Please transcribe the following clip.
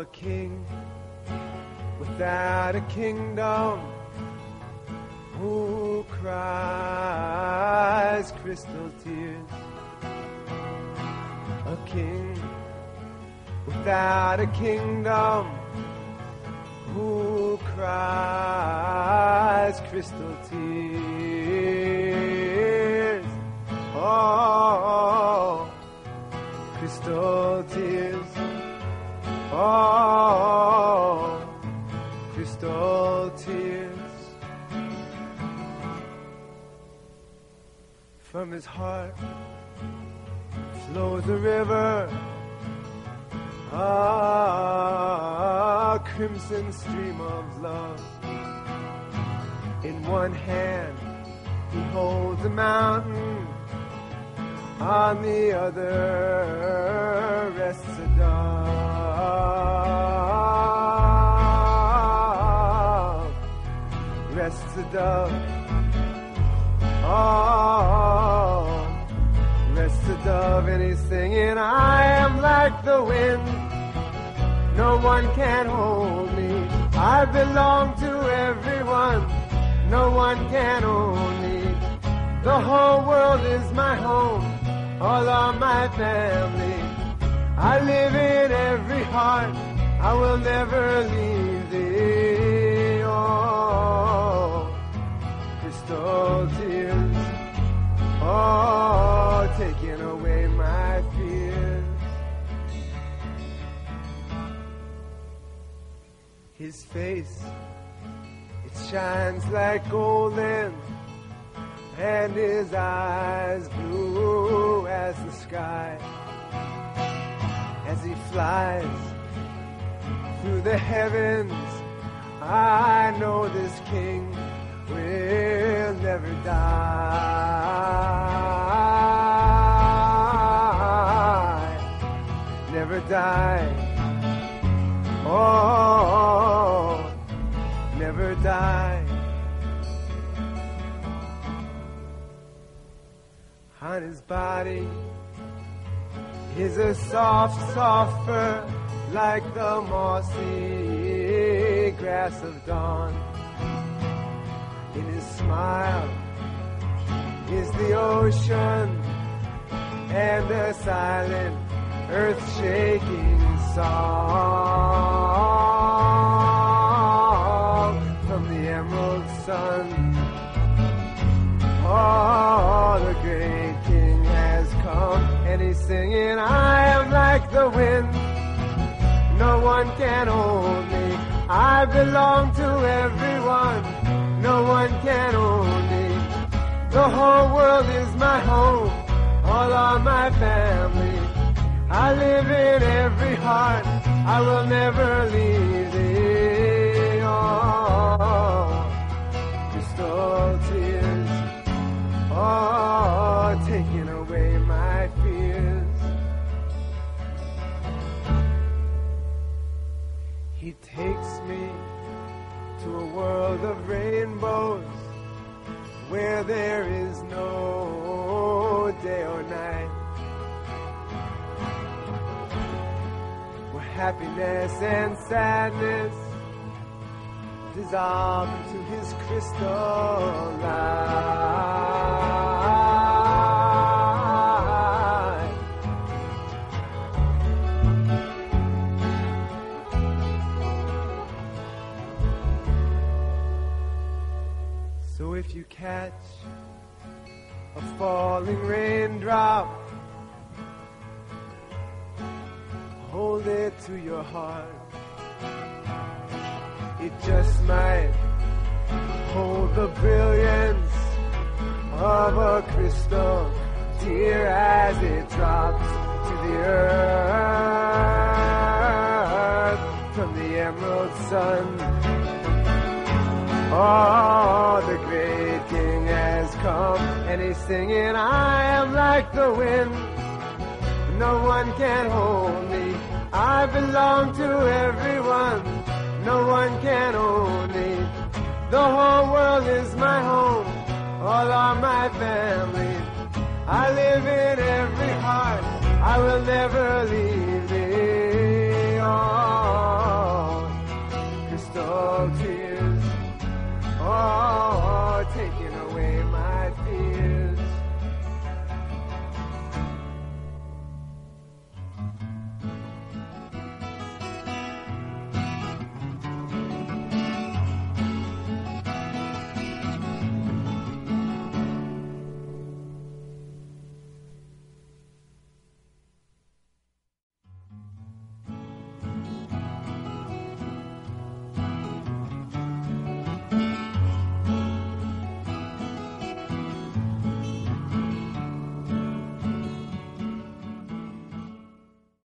A king without a kingdom who cries crystal tears. A king without a kingdom who cries crystal tears. Oh, crystal his heart flows a river, a crimson stream of love. In one hand, he holds a mountain, on the other rests a dove. Rests a dove. Oh, rests a dove and he's singing, I am like the wind. No one can hold me. I belong to everyone. No one can own me. The whole world is my home. All of my family. I live in every heart. I will never leave thee. Oh, crystal tears. Oh, taking away my fears. His face, it shines like golden, and his eyes blue as the sky. As he flies through the heavens, I know this king will never die. Die. Oh, never die. On his body is a soft, soft fur like the mossy grass of dawn. In his smile is the ocean and the silent earth shaking song from the emerald sun. Oh, the great king has come and he's singing, I am like the wind. No one can hold me. I belong to everyone. No one can own me. The whole world is my home. All are my family. I live in every heart. I will never leave thee. Oh, crystal tears. Oh, taking away my fears. He takes me to a world of rainbows where there is no happiness and sadness dissolve into his crystal light. So if you catch a falling raindrop, hold it to your heart. It just might hold the brilliance of a crystal tear as it drops to the earth from the emerald sun. Oh, the great king has come and he's singing, I am like the wind. No one can hold me. I belong to everyone. No one can own me. The whole world is my home. All are my family. I live in every heart. I will never leave